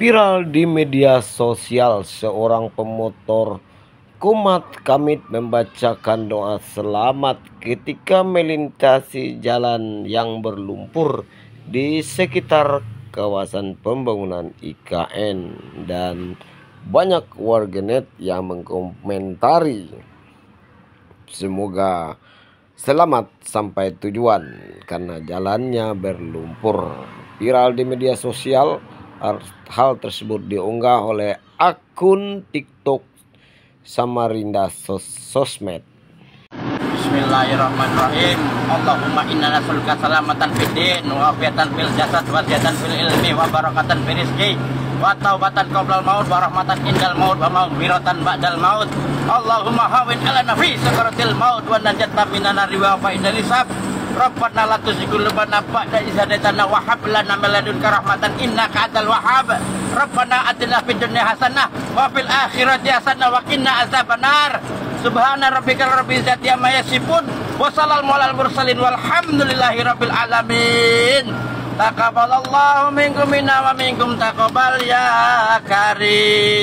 Viral di media sosial, seorang pemotor kumat kamit membacakan doa selamat ketika melintasi jalan yang berlumpur di sekitar kawasan pembangunan IKN dan banyak warganet yang mengkomentari. Semoga selamat sampai tujuan karena jalannya berlumpur. Viral di media sosial hal tersebut diunggah oleh akun TikTok Samarinda Sos Sosmed. Bismillahirrahmanirrahim. Allahumma inna nas'aluka salamatan fid din wa afiatan fil jasad wa ziyatan fil ilmi wa barakatan fil rizqi wa taubatan qablal maut wa rahmatan indal maut wa maghfiratan ba'dal maut. Allahumma hawin ala nafi sakaratil maut wa najatan minan nari wa hisab. Rabbana la tuzigh qulubana ba'da idh hadaytana wa hab lana min ladunka rahmatan innaka antal wahhab. Rabbana atina fid dunya hasanah wa fil akhirati hasanah wa qina azabannar. Subhana rabbika rabbil izzati amma yasifun wa salamun alal mursalin walhamdulillahi rabbil alamin. Taqabbalallahu minkum minna wa minkum taqabbal ya karim.